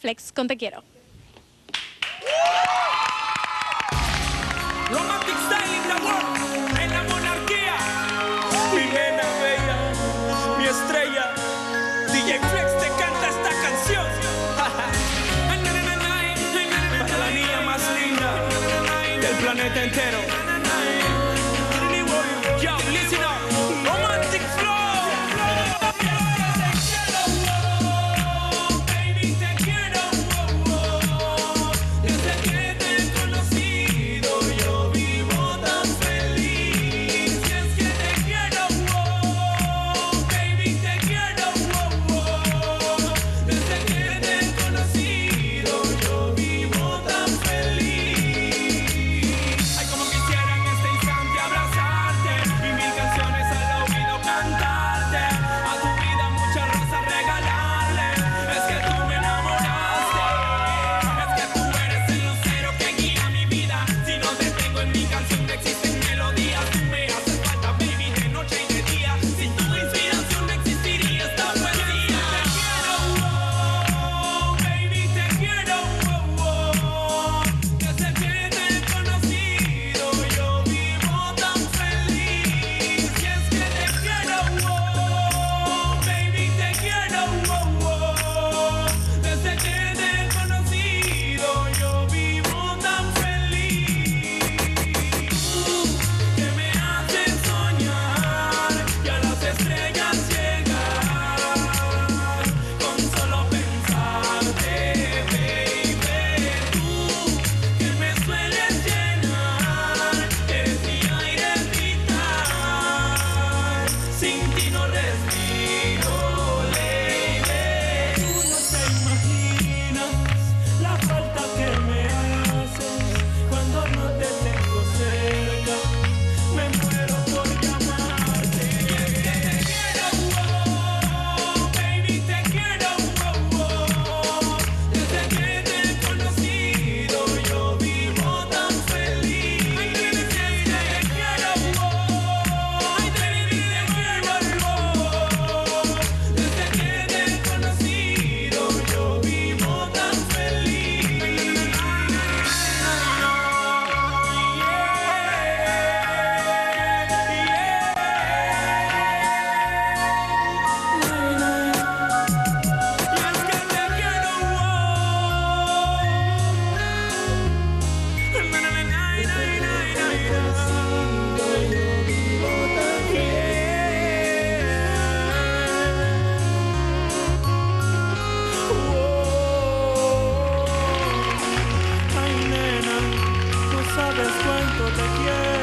Flex con Te Quiero. Romantic Styling La World, en la monarquía. Mi nena bella, mi estrella. DJ Flex te canta esta canción. Para la niña más linda del planeta entero. Yo, listen up. cuánto te quiero.